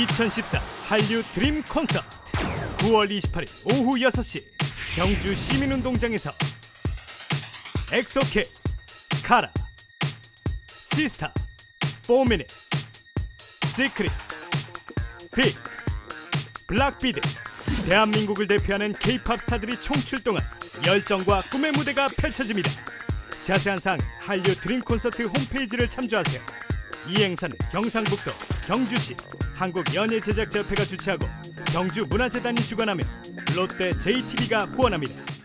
2014 한류 드림 콘서트 9월 28일 오후 6시 경주 시민운동장에서 엑소케이 카라 시스타 포미닛 시크릿 빅스 블락비 등 대한민국을 대표하는 K-팝 스타들이 총출동한 열정과 꿈의 무대가 펼쳐집니다. 자세한 사항 한류 드림 콘서트 홈페이지를 참조하세요. 이 행사는 경상북도 경주시 한국연예제작자협회가 주최하고 경주문화재단이 주관하며 롯데 JTB가 후원합니다.